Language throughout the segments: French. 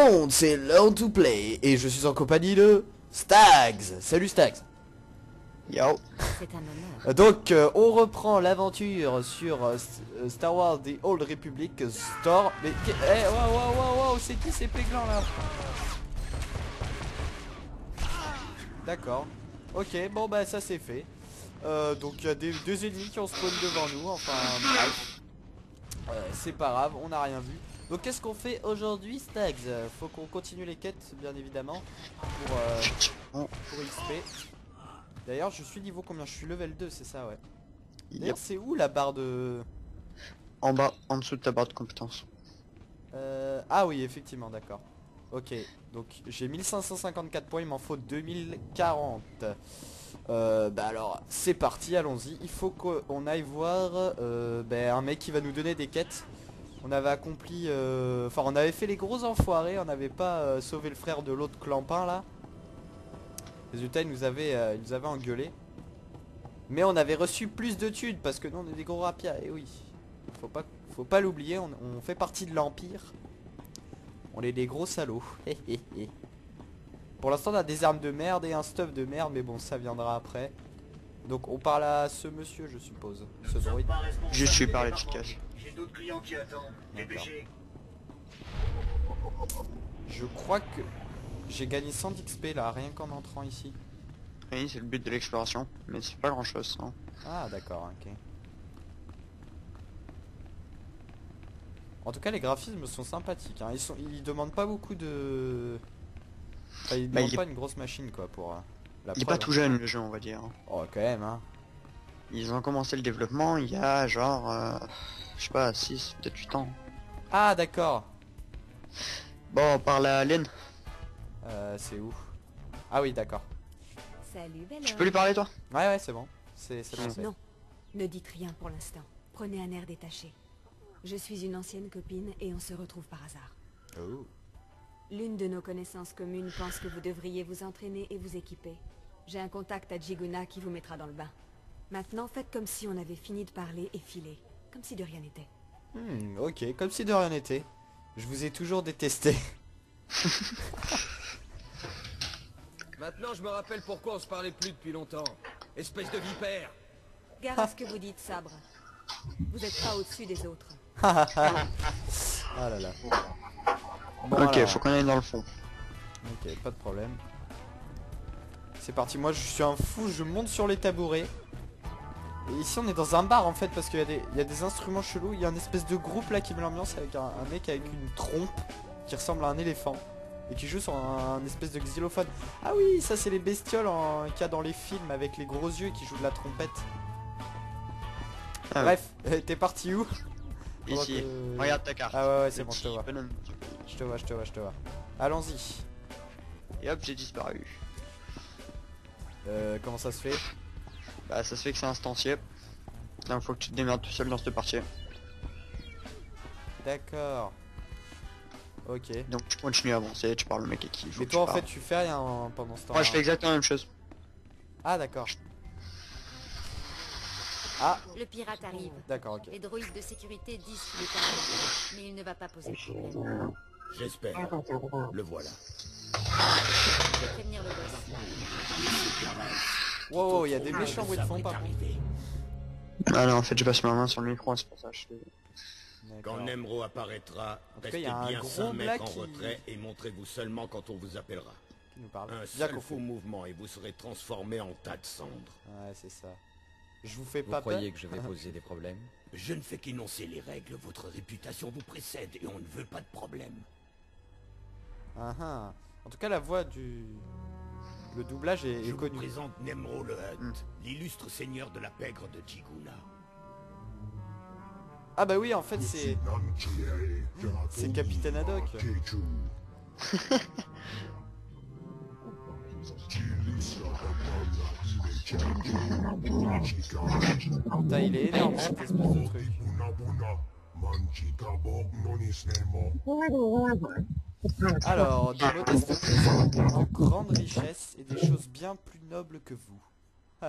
monde, c'est Learn to Play et je suis en compagnie de Stags. Salut Stags. Yo. Euh, Donc euh, on reprend l'aventure sur euh, Star Wars The Old Republic Store. Mais eh, waouh waouh waouh waouh, c'est qui ces péglans là? D'accord. Ok, bon bah ça c'est fait. Euh, donc il y a des, deux ennemis qui ont spawn devant nous, enfin bref. Euh, c'est pas grave, on n'a rien vu. Donc qu'est-ce qu'on fait aujourd'hui Stags? Faut qu'on continue les quêtes bien évidemment pour, euh, pour XP. D'ailleurs je suis niveau combien? Je suis level 2 c'est ça ouais. Yep. D'ailleurs c'est où la barre de... En bas, en dessous de ta barre de compétences. Euh, Ah oui effectivement d'accord. Ok donc j'ai 1554 points, il m'en faut 2040. Euh, bah alors c'est parti allons-y. Il faut qu'on aille voir euh, bah, un mec qui va nous donner des quêtes. On avait accompli... euh, Enfin on avait fait les gros enfoirés, on n'avait pas euh, sauvé le frère de l'autre clampin là. Résultat il nous avait, euh, il nous avait engueulé. Mais on avait reçu plus de thunes parce que nous on est des gros rapias, et oui. Faut pas, faut pas l'oublier, on, on fait partie de l'Empire. On est des gros salauds. Pour l'instant on a des armes de merde et un stuff de merde, mais bon ça viendra après. Donc on parle à ce monsieur je suppose, ce droïde. Je suis par l'efficace. J'ai d'autres clients qui attendent. Dépêchez. Je crois que j'ai gagné 100 XP là, rien qu'en entrant ici. Oui, c'est le but de l'exploration. Mais c'est pas grand chose, ça. Ah d'accord, ok. En tout cas les graphismes sont sympathiques, hein. ils, sont, ils demandent pas beaucoup de... Enfin, ils Bah, demandent il est- pas une grosse machine quoi pour euh, la Il est pas tout hein. jeune, le jeu, on va dire. Oh quand même hein. Ils ont commencé le développement il y a genre... euh, je sais pas, 6, peut-être 8 ans. Ah d'accord. Bon, on parle à Lynn. Euh, c'est où? Ah oui d'accord. Salut, belle Tu peux lui parler, toi? Ouais ouais c'est bon. C'est c'est lancé. Non, ne dites rien pour l'instant. Prenez un air détaché. Je suis une ancienne copine et on se retrouve par hasard. Oh. L'une de nos connaissances communes pense que vous devriez vous entraîner et vous équiper. J'ai un contact à Jiguna qui vous mettra dans le bain. Maintenant, faites comme si on avait fini de parler et filez. Comme si de rien n'était. Hmm, ok, comme si de rien n'était. Je vous ai toujours détesté. Maintenant, je me rappelle pourquoi on se parlait plus depuis longtemps. Espèce de vipère Gare à ce que vous dites, Sabre. Vous n'êtes pas au-dessus des autres. Ah là là. Bon, ok, alors. faut qu'on aille dans le fond. Ok, pas de problème. C'est parti, moi je suis un fou, je monte sur les tabourets. Et ici on est dans un bar en fait parce qu'il y, a des- il y a des instruments chelous, il y a un espèce de groupe là qui met l'ambiance avec un, un mec avec une trompe qui ressemble à un éléphant et qui joue sur un, un espèce de xylophone. Ah oui, ça c'est les bestioles en- qu'il y a dans les films avec les gros yeux qui jouent de la trompette. Ah Bref, t'es parti où? Ici, que- regarde ta carte. Ah ouais, ouais c'est bon, je te vois. Je te vois, je te vois, je te vois. Allons-y. Et hop, j'ai disparu. Euh, comment ça se fait? Bah, ça se fait que c'est instancié. Donc faut que tu te démerdes tout seul dans cette partie. D'accord. Ok. Donc tu continues à avancer, tu parles au mec et qui faut Mais toi en fait tu fais rien en- pendant ce temps Moi je fais exactement la même chose. Ah d'accord. Ah Le pirate arrive. d'accord ok. Les droïdes de sécurité disent qu'il est arrivé, mais il ne va pas poser de problème. J'espère. Le voilà. Je vais prévenir le boss. Wow il y a des méchants bruits de fond par contre. Ah non, en fait j'ai passé ma main sur le micro, c'est pour ça que je fais... Quand Nemro apparaîtra, restez il y a un bien gros 5 mètres en retrait et montrez-vous seulement quand on vous appellera. Qui nous parle. Un seul faux mouvement et vous serez transformé en tas de cendres. Ouais c'est ça. Je vous fais Vous pas croyez peur que je vais poser des problèmes? Je ne fais qu'énoncer les règles, votre réputation vous précède et on ne veut pas de problème. Ah, ah. En tout cas la voix du... Le doublage est, est Je vous connu. présente Nemro le Hutt, l'illustre seigneur de la pègre de Jiguna. Ah bah oui en fait c'est... C'est Capitaine Haddock. Putain il est énorme cette espèce de truc. Alors, de modestes présents, de grandes richesses et des choses bien plus nobles que vous.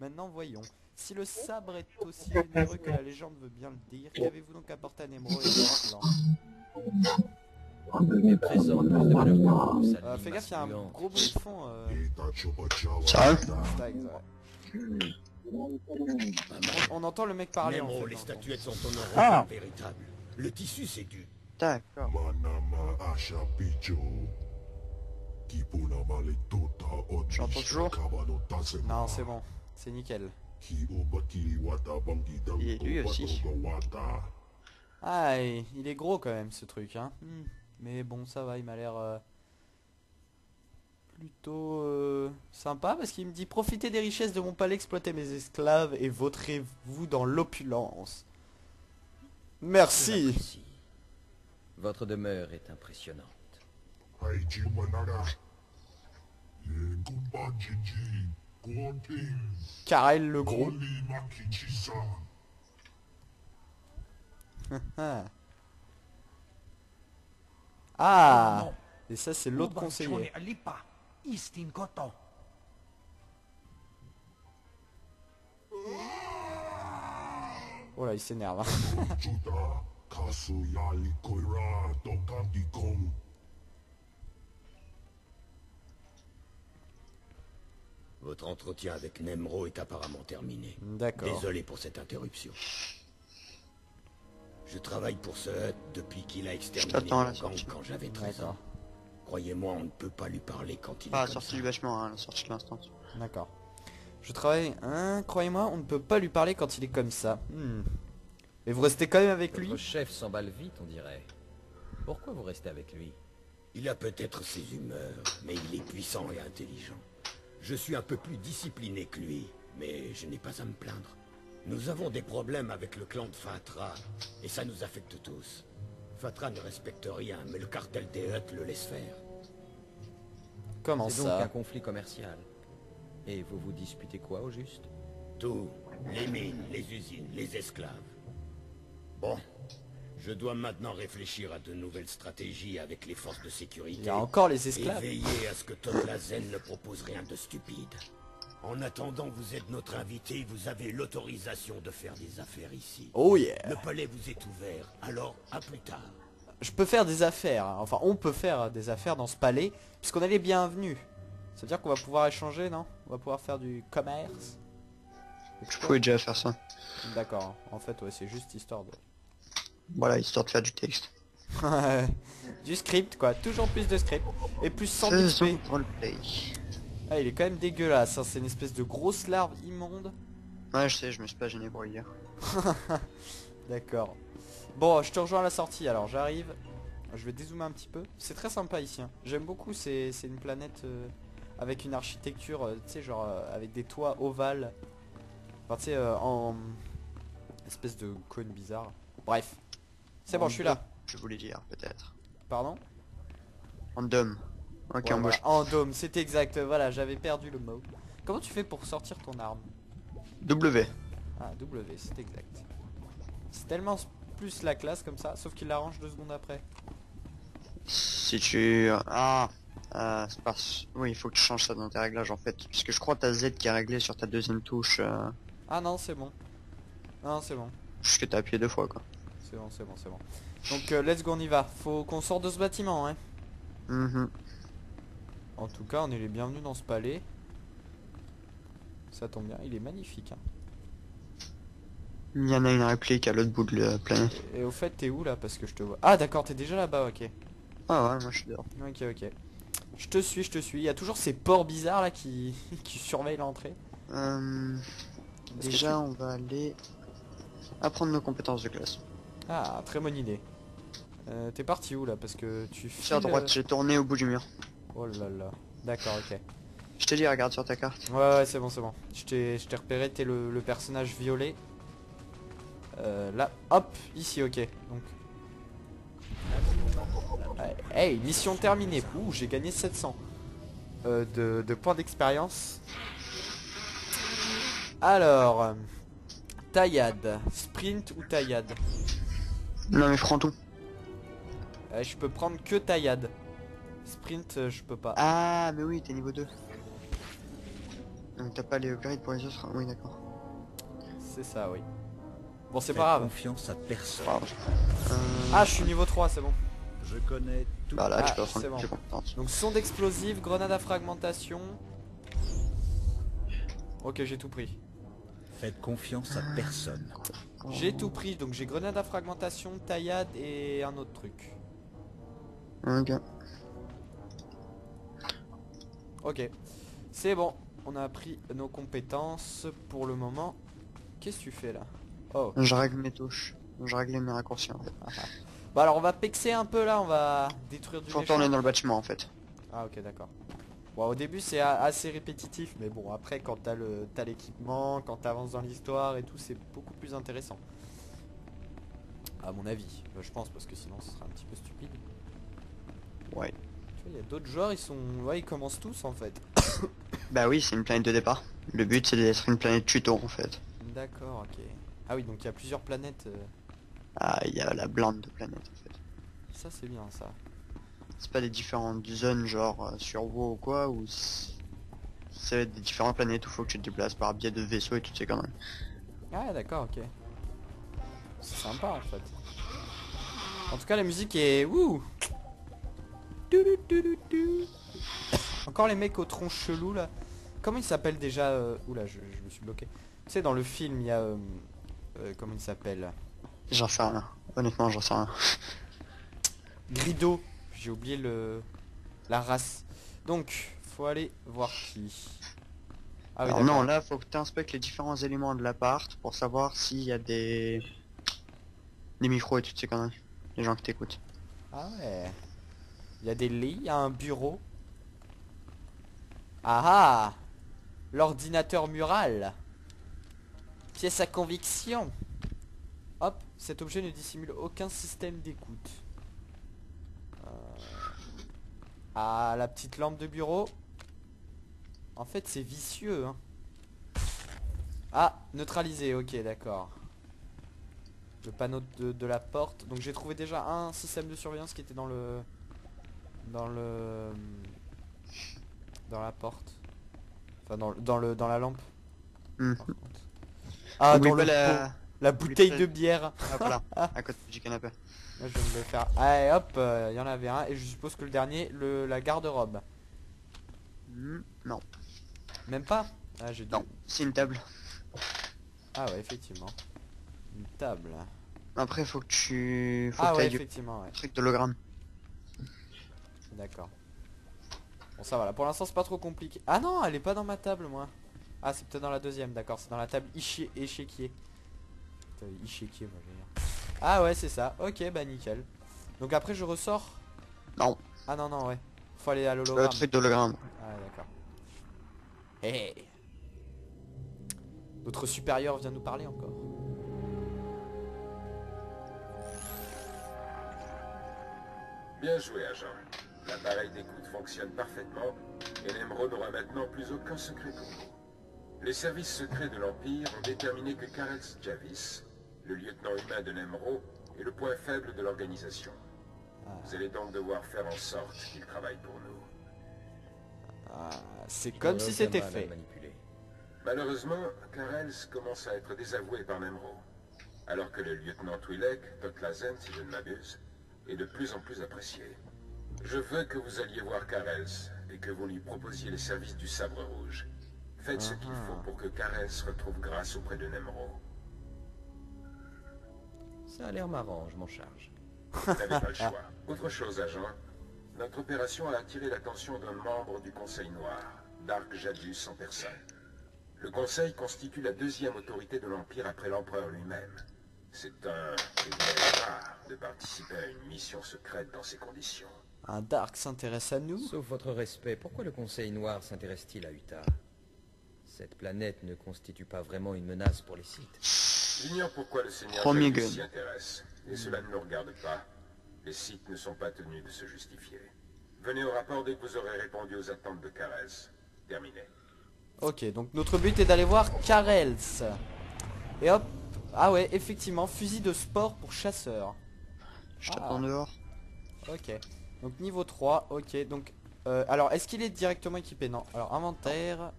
Maintenant voyons. Si le sabre est aussi généreux que la légende veut bien le dire, qu'avez-vous donc apporté à Nemo et à présent plus de valeur que vous, ça Euh, fais gaffe, il y a un gros bruit de fond. Euh, Sérieux. On, on entend le mec parler en fait. les statuettes sont en or Ah. véritable. Le tissu, c'est du... D'accord. J'entends toujours Non, c'est bon. C'est nickel. Et lui aussi. Ah, il est gros quand même ce truc, hein. Hmm. Mais bon, ça va, il m'a l'air euh, plutôt euh, sympa parce qu'il me dit profitez des richesses de mon palais, exploitez mes esclaves et vautrez-vous dans l'opulence. Merci. Votre demeure est impressionnante. Karel le gros. Ah. Ah Et ça c'est l'autre conseiller. Oh là il s'énerve. Votre entretien avec Nemro est apparemment terminé. D'accord. Désolé pour cette interruption. Je travaille pour ce Hut depuis qu'il a exterminé mon gang quand j'avais 13 D'accord. ans. Croyez-moi, on ne peut pas lui parler quand il Pas est la comme sortie ça. du bâtiment, hein, la sortie de l'instance. D'accord. Je travaille... Hein, croyez-moi, on ne peut pas lui parler quand il est comme ça. Hmm. Et vous restez quand même avec lui Votre chef s'emballe vite, on dirait. Pourquoi vous restez avec lui? Il a peut-être ses humeurs, mais il est puissant et intelligent. Je suis un peu plus discipliné que lui, mais je n'ai pas à me plaindre. Nous avons des problèmes avec le clan de Fatra, et ça nous affecte tous. Fatra ne respecte rien, mais le cartel des Hutt le laisse faire. Comment C'est donc un ça conflit commercial. Et vous vous disputez quoi au juste? Tout, les mines, les usines, les esclaves. Bon, je dois maintenant réfléchir à de nouvelles stratégies avec les forces de sécurité. Il y a encore les Et esclaves. veillez à ce que Totlazen ne propose rien de stupide. En attendant, vous êtes notre invité, vous avez l'autorisation de faire des affaires ici. Oh yeah Le palais vous est ouvert, alors à plus tard. Je peux faire des affaires. hein. Enfin, on peut faire des affaires dans ce palais, puisqu'on a les bienvenus. Ça veut dire qu'on va pouvoir échanger, non? On va pouvoir faire du commerce? Je pouvais déjà faire ça. D'accord. En fait, ouais, c'est juste histoire de... Voilà, histoire de faire du texte. du script, quoi. Toujours plus de script. Et plus 100 Faisons XP. Ah, il est quand même dégueulasse. hein. C'est une espèce de grosse larve immonde. Ouais, je sais, je me suis pas gêné pour le dire. D'accord. Bon, je te rejoins à la sortie, alors j'arrive. Je vais dézoomer un petit peu. C'est très sympa ici. hein. J'aime beaucoup, c'est c'est une planète euh, avec une architecture, euh, tu sais, genre euh, avec des toits ovales. Enfin, tu sais, en espèce de cône bizarre. Bref. C'est bon, En je suis là. Je voulais dire, peut-être. Pardon? En dôme. Ok, Ouais, embauche. voilà. En dôme, c'est exact. Voilà, j'avais perdu le mot. Comment tu fais pour sortir ton arme? W. Ah, W, c'est exact. C'est tellement plus la classe comme ça, sauf qu'il l'arrange deux secondes après. Si tu... Ah euh, c'est pas... Oui, il faut que tu changes ça dans tes réglages en fait. Parce que je crois que t'as Z qui est réglé sur ta deuxième touche. Euh... Ah non, c'est bon. Non, c'est bon. Parce que t'as appuyé deux fois quoi. C'est bon, c'est bon, c'est bon. Donc, euh, let's go, on y va. Faut qu'on sorte de ce bâtiment, hein. Mhm. En tout cas, on est les bienvenus dans ce palais. Ça tombe bien, il est magnifique. hein. Il y en a une réplique à l'autre bout de la planète. Et au fait, t'es où là? Parce que je te vois. Ah, d'accord, t'es déjà là-bas, ok. Ah ouais, moi je suis dehors. Ok, ok. Je te suis, je te suis. Il y a toujours ces porcs bizarres là qui, qui surveillent l'entrée. Euh, déjà, tu- on va aller apprendre nos compétences de classe. Ah, très bonne idée. Euh, t'es parti où là? Parce que tu Sur à files, droite, euh, j'ai tourné au bout du mur. Oh là là. D'accord, ok. Je t'ai dit, regarde sur ta carte. Ouais, ouais, c'est bon, c'est bon. Je t'ai repéré, t'es le, le personnage violet. Euh, là, hop, ici, ok. Donc. Hey, mission terminée. Ouh, j'ai gagné 700 euh, de, de points d'expérience. Alors, euh, taillade, sprint ou taillade Non mais prends tout. Euh, Je peux prendre que taillade. Sprint, euh, je peux pas. Ah, mais oui, t'es niveau 2. Donc t'as pas les upgrades pour les autres Oui, d'accord. C'est ça, oui. Bon, c'est Faites pas grave. confiance à personne. Pardon. Euh, Ah, je suis niveau 3, c'est bon. Je connais tout. Bah là, Ah, tu peux prendre c'est bon. compétences. Donc son d'explosif, grenade à fragmentation. Ok, j'ai tout pris. Faites confiance à personne. J'ai tout pris, donc j'ai grenade à fragmentation, taillade et un autre truc. Ok. Ok, c'est bon. On a pris nos compétences pour le moment. Qu'est-ce que tu fais là? Oh, Je règle mes touches. Je règle mes raccourcis en fait. bah alors on va pexer un peu là, on va détruire du Faut retourner dans le bâtiment en fait. Ah ok d'accord. Bon au début c'est assez répétitif mais bon après quand t'as le t'as l'équipement, quand t'avances dans l'histoire et tout c'est beaucoup plus intéressant. À mon avis, Euh, je pense parce que sinon ce serait un petit peu stupide. Ouais. Tu vois il y a d'autres joueurs ils sont. Ouais ils commencent tous en fait. Bah oui, c'est une planète de départ. Le but c'est d'être une planète tuto en fait. D'accord ok. Ah oui donc il y a plusieurs planètes. euh, Ah, il y a la blinde de planètes en fait. Ça c'est bien ça. C'est pas des différentes zones genre euh, sur WoW ou quoi, ou c'est ça va être des différentes planètes où faut que tu te déplaces par biais de vaisseaux et toutes ces conneries. Ah d'accord ok. C'est sympa en fait. En tout cas la musique est... Wouh. Encore les mecs au tronc chelou là. Comment il s'appelle déjà euh... Oula je, je me suis bloqué. Tu sais dans le film il y a... euh, euh, comment il s'appelle J'en sais rien. Honnêtement, j'en sais rien. Grido. J'ai oublié le... La race. Donc faut aller voir qui. Ah oui Alors d'accord. non, là faut que tu inspectes les différents éléments de l'appart pour savoir s'il y a des... des micros et toutes ces conneries. Les gens qui t'écoutent. Ah ouais. Il y a des lits, il y a un bureau. Ah ah L'ordinateur mural. Pièce à conviction. Hop, cet objet ne dissimule aucun système d'écoute. Euh, Ah, la petite lampe de bureau. En fait, c'est vicieux. Hein. Ah, neutralisé, ok, d'accord. Le panneau de, de la porte. Donc j'ai trouvé déjà un système de surveillance qui était dans le... Dans le... Dans la porte. Enfin dans, le- dans le dans la lampe. Mhm. Ah dans le la... La bouteille de bière. Hop là, à côté du canapé. Moi je viens de le faire. Allez hop, euh, il y en avait un. Et je suppose que le dernier, le, la garde-robe. Hmm, non, Même pas? Ah j'ai non, c'est une table. Ah ouais effectivement. Une table. Après faut que tu... Faut Ah que ouais effectivement ouais. truc d'hologramme. D'accord. Bon ça va là, pour l'instant c'est pas trop compliqué. Ah non, elle est pas dans ma table moi. Ah c'est peut-être dans la deuxième, d'accord, c'est dans la table échiquier. Putain, Échiquier moi je veux dire. Ah ouais c'est ça, ok bah nickel. Donc après je ressors. Non, Ah non non ouais. Faut aller à le l'hologramme. truc d'hologramme. Ah ouais, d'accord. Hey Notre supérieur vient nous parler encore. Bien joué, agent. L'appareil d'écoute fonctionne parfaitement et Nemro n'aura maintenant plus aucun secret pour vous. Les services secrets de l'Empire ont déterminé que Karel Javis, le lieutenant humain de Nemro, est le point faible de l'organisation. Vous allez donc devoir faire en sorte qu'il travaille pour nous. Ah, c'est comme si c'était fait. Malheureusement, Karels commence à être désavoué par Nemro. Alors que le lieutenant Twi'lek, Totlazen si je ne m'abuse, est de plus en plus apprécié. Je veux que vous alliez voir Karels et que vous lui proposiez les services du sabre rouge. Faites ce qu'il faut pour que Karels retrouve grâce auprès de Nemro. Ça a l'air marrant, je m'en charge. Vous n'avez pas le choix. Autre chose, agent. Notre opération a attiré l'attention d'un membre du Conseil Noir, Dark Jadus en personne. Le Conseil constitue la deuxième autorité de l'Empire après l'Empereur lui-même. C'est un privilège rare de participer à une mission secrète dans ces conditions. Un Dark s'intéresse à nous. Sauf votre respect, pourquoi le Conseil Noir s'intéresse-t-il à Utah? Cette planète ne constitue pas vraiment une menace pour les sites. J'ignore pourquoi le Seigneur Premier Jadus gun. s'y intéresse, et cela ne nous regarde pas. Les sites ne sont pas tenus de se justifier. Venez au rapport dès que vous aurez répondu aux attentes de Carès. Terminé. Ok, donc notre but est d'aller voir Karels. Et hop. Ah ouais, effectivement, fusil de sport pour chasseur. Je Ah. t'attends dehors. Ok. Donc niveau 3, ok. Donc, euh, alors, est-ce qu'il est directement équipé? Non. Alors, inventaire.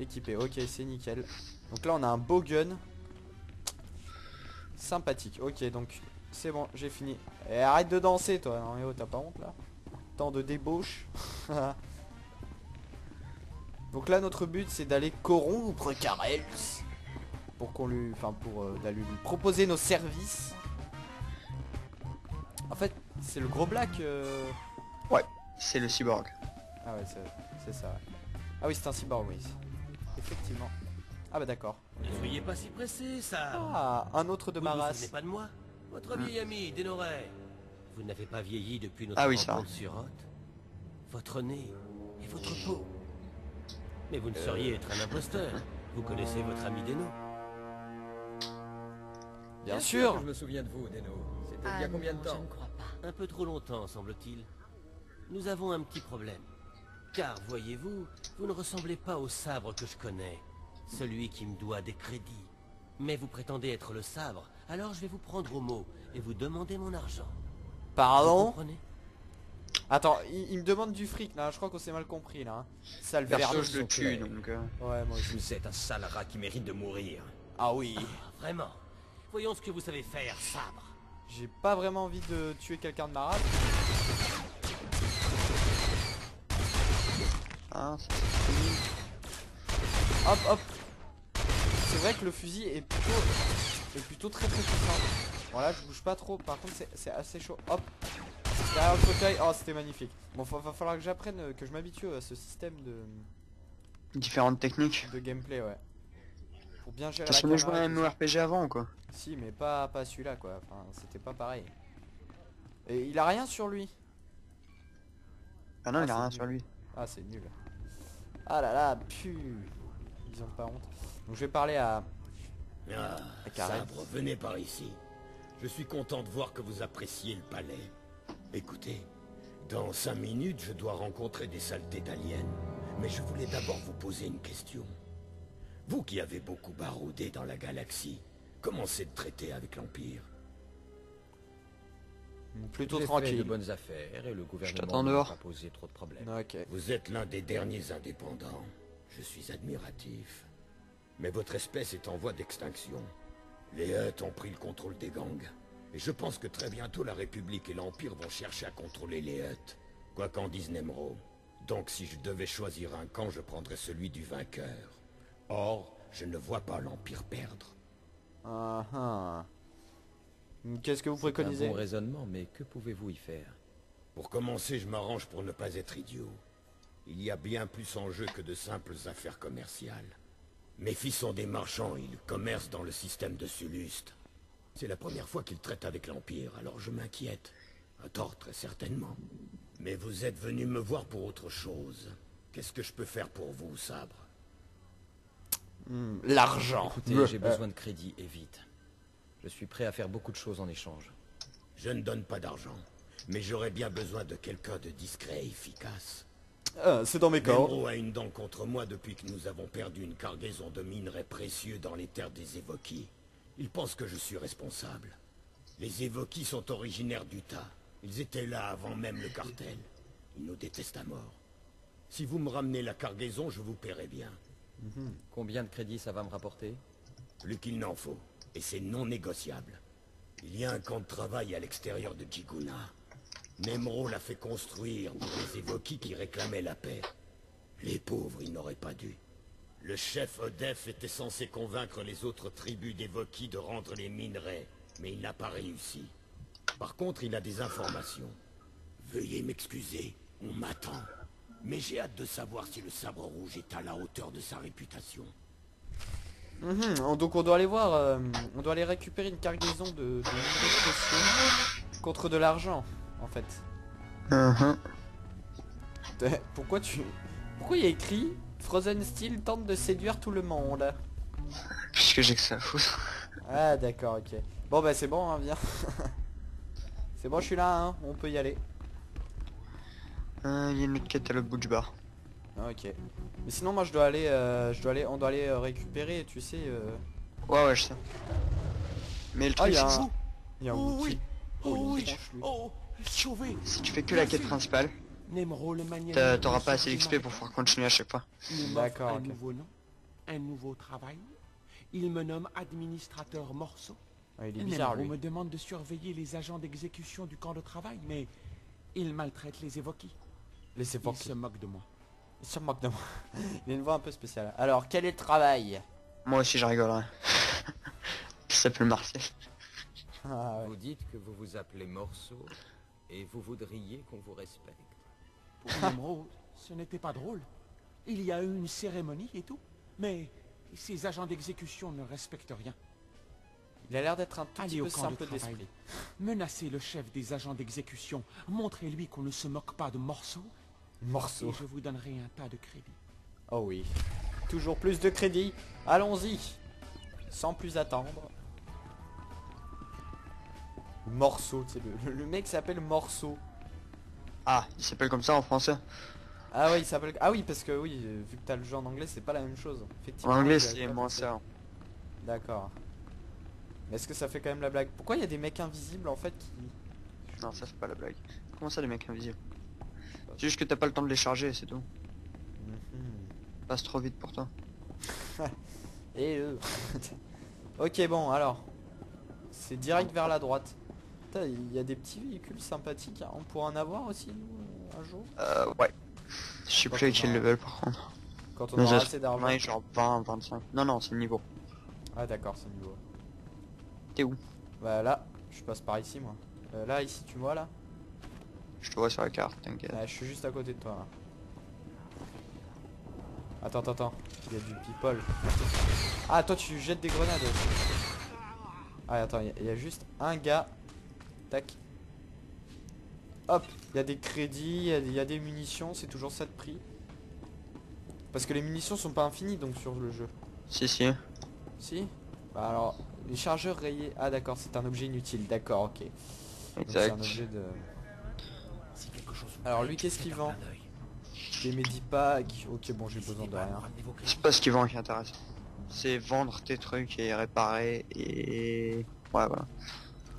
Équipé, ok, c'est nickel. Donc là, on a un beau gun. Sympathique, ok. Donc, c'est bon, j'ai fini. Et arrête de danser toi, non mais oh, t'as pas honte là Tant de débauche. Donc là notre but c'est d'aller corrompre Karels. Pour qu'on lui. Enfin pour euh, d'aller lui proposer nos services. En fait, c'est le gros black. euh, C'est le cyborg. Ah ouais, c'est ça. ouais. Ah oui, c'est un cyborg, oui. Effectivement. Ah bah d'accord. Ne soyez pas si pressé, ça. Ah, un autre de vous ma vous race. souvenez pas de moi Votre vieil ami, Dénoray. Vous n'avez pas vieilli depuis notre Ah oui, ça. rencontre sur Hoth. Votre nez et votre peau. Mais vous ne sauriez être un imposteur. Vous connaissez votre ami Deno. Bien sûr que je me souviens de vous, Deno. C'était il y Ah a combien de temps Je ne crois pas. Un peu trop longtemps, semble-t-il. Nous avons un petit problème. Car, voyez-vous, vous ne ressemblez pas au sabre que je connais. Celui qui me doit des crédits. Mais vous prétendez être le sabre, alors je vais vous prendre au mot et vous demander mon argent. Vous Pardon comprenez? Attends, il, il me demande du fric là, je crois qu'on s'est mal compris là. hein. Sale verre. je le tue, donc... euh, Ouais, moi aussi. Vous êtes un sale rat qui mérite de mourir. Ah oui. Ah, Vraiment Voyons ce que vous savez faire, sabre. J'ai pas vraiment envie de tuer quelqu'un de ma race. Ah, ça. Hop, hop. C'est vrai que le fusil est plutôt, est plutôt très très puissant. Voilà, je bouge pas trop. Par contre, c'est- assez chaud. Hop. Derrière le fauteuil. Oh, c'était magnifique. Bon, va, va falloir que j'apprenne, euh, que je m'habitue à ce système de, Différentes techniques. de gameplay, ouais. Pour bien gérer T'as jamais joué à un MMORPG avant ou quoi Si, mais pas, pas celui-là, quoi. Enfin, c'était pas pareil. Et il a rien sur lui. Ah non, Ah, il a c'est rien nul. sur lui. Ah, c'est nul. Ah là là, pu. Ils ont pas honte. Donc je vais parler à... Ah, Karen. Sabre, venez par ici. Je suis content de voir que vous appréciez le palais. Écoutez, dans cinq minutes, je dois rencontrer des saletés d'aliens. Mais je voulais d'abord vous poser une question. Vous qui avez beaucoup baroudé dans la galaxie, comment c'est de traiter avec l'Empire? Plutôt fait tranquille. de bonnes affaires et le gouvernement t'attends n'a dehors. pas posé trop de problèmes. Ok. Vous êtes l'un des derniers indépendants. Je suis admiratif. Mais votre espèce est en voie d'extinction. Les Hutt ont pris le contrôle des gangs. Et je pense que très bientôt la République et l'Empire vont chercher à contrôler les Hutt. Quoi qu'en dise Nemro. Donc si je devais choisir un camp, je prendrais celui du vainqueur. Or, je ne vois pas l'Empire perdre. Ah, ah. Qu'est-ce que vous C'est un préconisez bon raisonnement, mais que pouvez-vous y faire? Pour commencer, je m'arrange pour ne pas être idiot. Il y a bien plus en jeu que de simples affaires commerciales. Mes fils sont des marchands, ils commercent dans le système de Suluste. C'est la première fois qu'ils traitent avec l'Empire, alors je m'inquiète. À tort, très certainement. Mais vous êtes venu me voir pour autre chose. Qu'est-ce que je peux faire pour vous, Sabre Hmm, L'argent. Écoutez, j'ai besoin de crédit et vite. Je suis prêt à faire beaucoup de choses en échange. Je ne donne pas d'argent, mais j'aurais bien besoin de quelqu'un de discret et efficace. Ah, c'est dans mes cordes. Nemro a une dent contre moi depuis que nous avons perdu une cargaison de minerais précieux dans les terres des Évoquis. Il pense que je suis responsable. Les Évoquis sont originaires d'Utah. Ils étaient là avant même le cartel. Ils nous détestent à mort. Si vous me ramenez la cargaison, je vous paierai bien. Combien de crédits ça va me rapporter? Plus qu'il n'en faut. Et c'est non négociable. Il y a un camp de travail à l'extérieur de Jiguna. Nemro l'a fait construire pour les évoquis qui réclamaient la paix. Les pauvres, ils n'auraient pas dû. Le chef Odef était censé convaincre les autres tribus d'évoquis de rendre les minerais, mais il n'a pas réussi. Par contre, il a des informations. Veuillez m'excuser, on m'attend. Mais j'ai hâte de savoir si le sabre rouge est à la hauteur de sa réputation. Mhm, Donc on doit aller voir, euh, on doit aller récupérer une cargaison de, contre de l'argent, en fait. Eh, Pourquoi tu... Pourquoi il y a écrit Frozen Steel tente de séduire tout le monde Puisque j'ai que ça à foutre? Ah d'accord, ok. Bon bah c'est bon, hein, viens. c'est bon, je suis là, hein, on peut y aller. Euh, Il y a une autre quête à l'autre bout du bar. Ah, ok. Mais sinon moi je dois aller, euh, je dois aller, on doit aller euh, récupérer, tu sais... euh, Ouais, ouais, je sais. Mais le Ah, truc, il y a c'est un... Il y a un Oh oui Oh, Oh oui. Oh Sauvé si tu fais que la quête principale, t'auras pas assez d'XP pour pouvoir continuer à chaque fois. Il D'accord, un nouveau nom, un nouveau travail. Il me nomme administrateur morceau. Ouais, il est bizarre lui. me demande de surveiller les agents d'exécution du camp de travail, mais il maltraite les évoqués. Laissez Il pas se moque de moi. Il se moque de moi. Il a une voix un peu spéciale. Alors, quel est le travail? Moi aussi je rigolerais. Il s'appelle Marcel. Ah, ouais. Vous dites que vous vous appelez Morceau et vous voudriez qu'on vous respecte. Pour Nemro, ce n'était pas drôle. Il y a eu une cérémonie et tout, mais ces agents d'exécution ne respectent rien. Il a l'air d'être un tout Allez petit au peu simple d'esprit. Menacez le chef des agents d'exécution. Montrez-lui qu'on ne se moque pas de morceaux. Morceau. Et je vous donnerai un tas de crédits. Oh oui. Toujours plus de crédit. Allons-y. Sans plus attendre. Morceau, tu sais, le, le mec s'appelle Morceau. Ah, il s'appelle comme ça en français. Ah oui, il s'appelle... Ah oui, parce que oui, euh, vu que t'as le jeu en anglais, c'est pas la même chose. En Effectivement. anglais j'avais c'est ça. D'accord. Mais est-ce que ça fait quand même la blague? Pourquoi il y a des mecs invisibles en fait qui... Non, ça fait pas la blague. Comment ça les mecs invisibles? C'est juste que t'as pas le temps de les charger, c'est tout. Mhm. Passe trop vite pour toi. Et ok bon alors. C'est direct vers la droite. Putain, il y a des petits véhicules sympathiques. hein. On pourra en avoir aussi nous, un jour. Euh, ouais. Je sais plus à quel level par contre. Quand on Mais aura assez d'argent. Genre 20, 25. Non, non, c'est le niveau. Ah d'accord, c'est niveau. T'es où? Bah là, je passe par ici moi. Euh, là, ici, tu me vois là? Je te vois sur la carte, t'inquiète. Ah, Je suis juste à côté de toi là. Attends, attends, attends. Il y a du people. Ah, toi tu jettes des grenades. Ah, attends, il y a- il y, a juste un gars. Tac. Hop, il y a des crédits, il y a- il y, a des munitions, c'est toujours ça de prix. Parce que les munitions sont pas infinies donc sur le jeu. Si, si. Si? Bah alors, les chargeurs rayés. Ah d'accord, c'est un objet inutile, d'accord, ok. Donc, C'est un Exact. objet de... Alors lui, qu'est-ce qu'il vend. Des medipacks. Ok, bon, j'ai besoin de rien. C'est pas ce qui vend qui intéresse. C'est vendre tes trucs et réparer et... Ouais, voilà.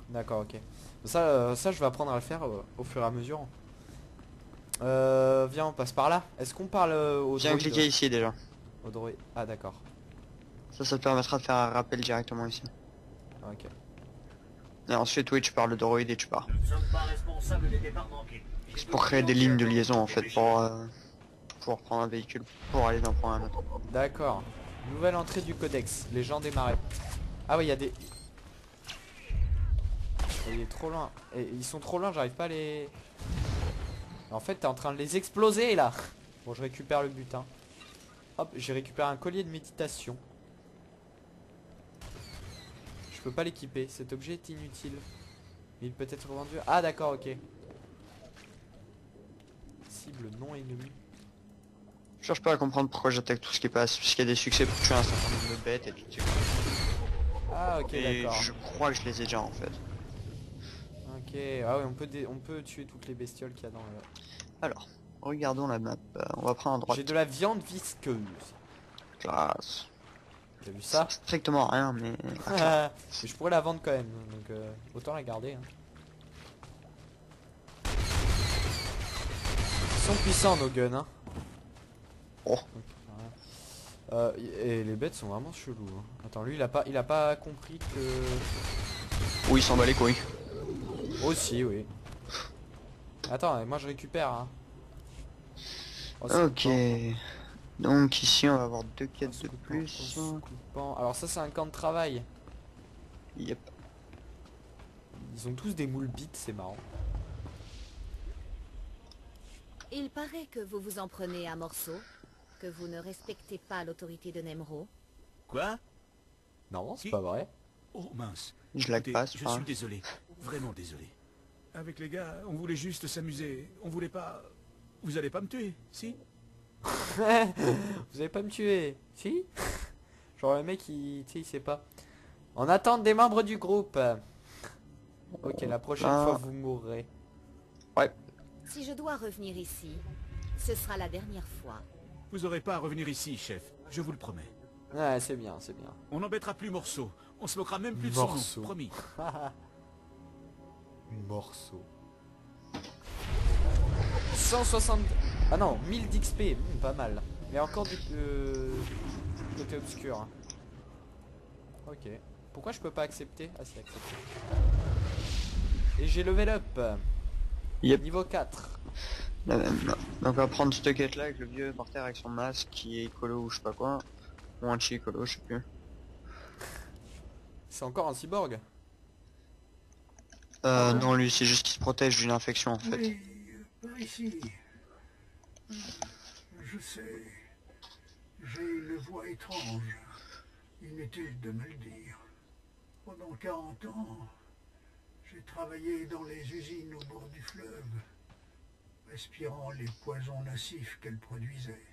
D'accord, ok. Ça, euh, ça, je vais apprendre à le faire euh, au fur et à mesure. Euh, viens, on passe par là. Est-ce qu'on parle euh, au Viens droïde cliquer ici déjà. Au droïde. Ah, d'accord. Ça, ça te permettra de faire un rappel directement ici. Ok. Et ensuite, oui, tu parles de droïde et tu pars. Nous ne sommes pas responsables des départs manqués. C'est pour créer des lignes de liaison en fait, pour, euh, pour prendre un véhicule, pour aller d'un point à un autre. D'accord. Nouvelle entrée du codex. Les gens marais. Ah oui, il y a des... Il est trop loin. Et ils sont trop loin, j'arrive pas à les... En fait, t'es en train de les exploser là. Bon, je récupère le butin. Hop, j'ai récupéré un collier de méditation. Je peux pas l'équiper. Cet objet est inutile. Il peut être vendu. Ah d'accord, ok. Cible non ennemie. Je cherche pas à comprendre pourquoi j'attaque tout ce qui passe, puisqu'il y a des succès pour tuer un certain nombre de bêtes et tout. Ah ok, d'accord. je crois que je les ai déjà en fait. Ok, ah oui, on peut, dé- on peut tuer toutes les bestioles qu'il y a dans le... Alors, regardons la map. Euh, on va prendre à droite. J'ai de la viande visqueuse. Classe. T'as vu ça? Strictement rien, mais... Mais je pourrais la vendre quand même, donc euh, autant la garder. hein. Ils sont puissants nos guns, hein. Oh. Donc. Euh, et les bêtes sont vraiment chelous. hein. Attends, lui il a pas, il a pas compris que. Oui, il s'en bat les couilles. Aussi, oui. Attends, moi je récupère. Hein. Oh, Ok. Donc ici, on va avoir deux quêtes de plus. Alors ça c'est un camp de travail. Yep. Ils ont tous des moules bits, c'est marrant. Il paraît que vous vous en prenez à morceaux, que vous ne respectez pas l'autorité de Nemro. Quoi? Non, c'est pas vrai. Oh mince. Je la Écoutez, passe. Je hein. suis désolé. Vraiment désolé. Avec les gars, on voulait juste s'amuser. On voulait pas... Vous allez pas me tuer, si Vous allez pas me tuer, si Genre le mec il, tu sais, il sait pas. En attente des membres du groupe. Ok, la prochaine Ah. fois vous mourrez. Si je dois revenir ici, ce sera la dernière fois. Vous aurez pas à revenir ici, chef. Je vous le promets. Ouais, c'est bien, c'est bien. On n'embêtera plus Morceau. On se moquera même plus de Morceau. son nom, promis. Morceau. 160... Ah non, 1000 d'XP, hmm, pas mal. Mais encore du, euh, du côté obscur. hein. Ok. Pourquoi je peux pas accepter? Ah si, accepter. Et j'ai level up. Yep. Niveau 4. La même, là. Donc on va prendre cette quête là avec le vieux par terre avec son masque qui est écolo ou je sais pas quoi. Ou anti-écolo, je sais plus. C'est encore un cyborg? Euh, non lui c'est juste qu'il se protège d'une infection en fait. Oui, par ici. Je sais. J'ai une voix étrange. Inutile de me le dire. Pendant 40 ans, j'ai travaillé dans les usines au bord du fleuve, respirant les poisons nocifs qu'elles produisaient.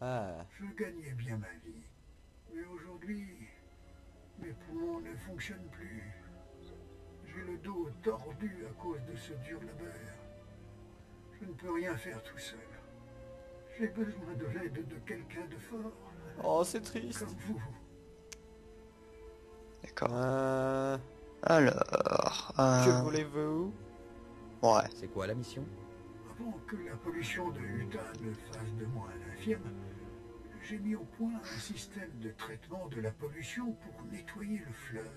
Ah. Je gagnais bien ma vie. Mais aujourd'hui, mes poumons ne fonctionnent plus. J'ai le dos tordu à cause de ce dur labeur. Je ne peux rien faire tout seul. J'ai besoin de l'aide de quelqu'un de fort. Oh, c'est triste. Comme vous. D'accord. Euh... Alors... Que Euh... voulez-vous Ouais. C'est quoi la mission? Avant que la pollution de Utah ne fasse de moi un infirme, j'ai mis au point un système de traitement de la pollution pour nettoyer le fleuve.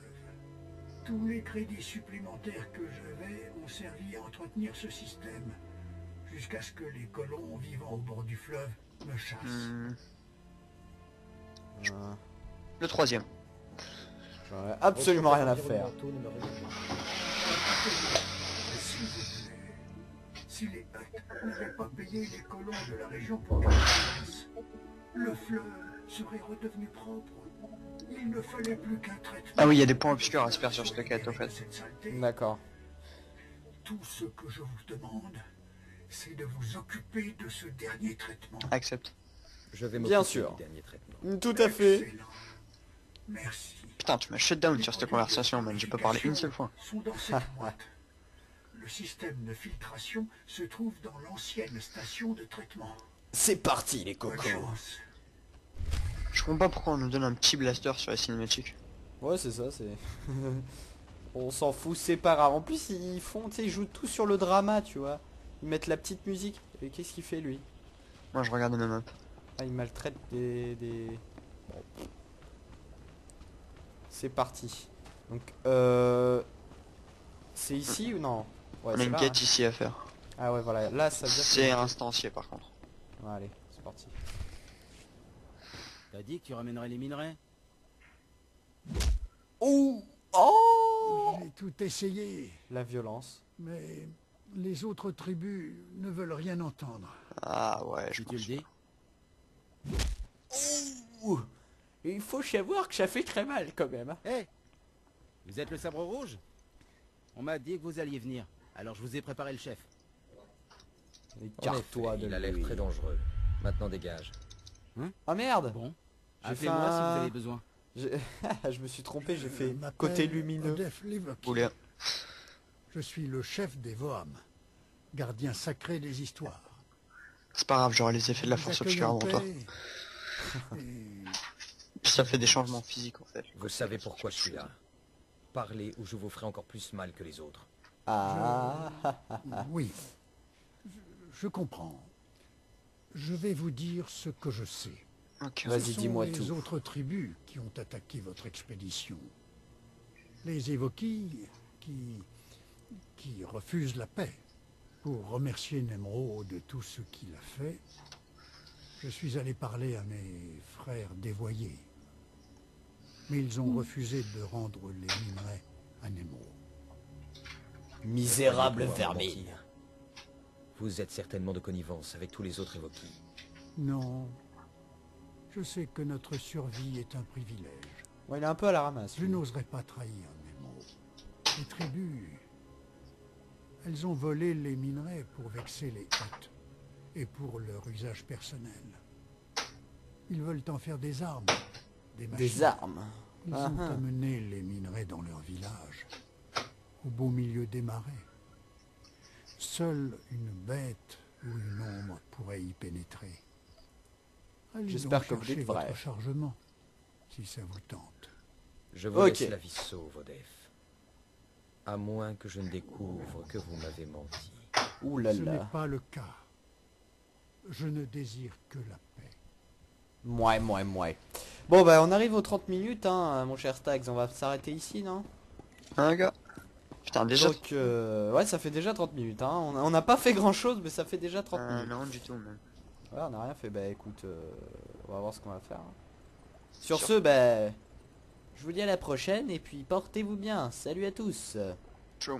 Tous les crédits supplémentaires que j'avais ont servi à entretenir ce système, jusqu'à ce que les colons vivant au bord du fleuve me chassent. Hmm, Euh, Le troisième. J'aurais absolument rien à faire. S'il vous plaît, si les n'avaient pas payé les colons de la région pour qu'ils chassent, le fleuve serait redevenu propre. Il ne fallait plus qu'un traitement. Ah oui, il y a des points obscurs à se faire sur cette quête au fait. D'accord. Tout ce que je vous demande, c'est de vous occuper de ce dernier traitement. Accepte. Je vais Bien m'occuper sûr. du dernier traitement. Tout à fait. Excellent. Merci. Putain, tu m'as shut down sur cette conversation, man. J'ai pas parlé une seule fois. Sont dans cette boîte. Le système de filtration se trouve dans l'ancienne station de traitement. C'est parti les Bonne cocos. Je comprends pas pourquoi on nous donne un petit blaster sur la cinématique. Ouais, c'est ça, c'est... On s'en fout, c'est pas grave. En plus, ils font, tu sais, ils jouent tout sur le drama, tu vois. Ils mettent la petite musique. Et qu'est-ce qu'il fait, lui? Moi je regarde mes maps. Ah, il maltraite des... des... Bon. C'est parti. Donc, euh... C'est ici ou non? Ouais, on a une là, quête hein. ici à faire. Ah ouais, voilà. Là, ça veut dire que- C'est instancié par contre. Ouais, allez, c'est parti. T'as dit que tu ramènerais les minerais Oh Oh J'ai tout essayé, La violence. mais les autres tribus ne veulent rien entendre. Ah ouais, je Tu te le dis Ouh. Il faut savoir que ça fait très mal quand même. hein. Hé Vous êtes le sabre rouge? On m'a dit que vous alliez venir. Alors je vous ai préparé le chef. Écarte-toi de Il a l'air très dangereux. Maintenant dégage. Ah merde Bon. J'ai fait Appelez-moi si vous avez besoin. Je me suis trompé, j'ai fait côté lumineux. Je suis le chef des Voham, gardien sacré des histoires. C'est pas grave, j'aurai les effets de la force obscure avant toi. ça fait des changements physiques en fait. Vous savez pourquoi je suis là. Parlez ou je vous ferai encore plus mal que les autres. Ah Oui, je, je comprends. Je vais vous dire ce que je sais. Ok. Vas-y, Ce sont dis-moi les tout. autres tribus qui ont attaqué votre expédition. Les Évoquis qui, qui refusent la paix. Pour remercier Nemro de tout ce qu'il a fait, je suis allé parler à mes frères dévoyés. Mais ils ont refusé de rendre les minerais à Nemro. Misérable vermine. Vous êtes certainement de connivence avec tous les autres évoqués. Non, je sais que notre survie est un privilège. Ouais, il est un peu à la ramasse. Je n'oserais pas trahir Nemo. Les tribus, elles ont volé les minerais pour vexer les Hutt et pour leur usage personnel. Ils veulent en faire des armes, des machines. Des armes. Ils Ah, ont ah. amené les minerais dans leur village, au beau milieu des marais. Seule une bête ou une ombre pourrait y pénétrer. J'espère que vous dites vrai. votre chargement, si ça vous tente. Je vous Ok. laisse la vie sauve, Odef. À moins que je ne découvre que vous m'avez menti. Ouh là Ce n'est là. pas le cas. Je ne désire que la paix. Mouais, mouais, mouais. Bon bah on arrive aux 30 minutes hein, mon cher Stags, on va s'arrêter ici non? Hein gars? Putain déjà... Donc euh, ouais ça fait déjà 30 minutes hein. On n'a pas fait grand chose mais ça fait déjà 30 Euh, minutes. non du tout même. Ouais on a rien fait, bah écoute, euh, on va voir ce qu'on va faire. hein. Sur ce, bah, je vous dis à la prochaine et puis portez-vous bien. Salut à tous. Ciao.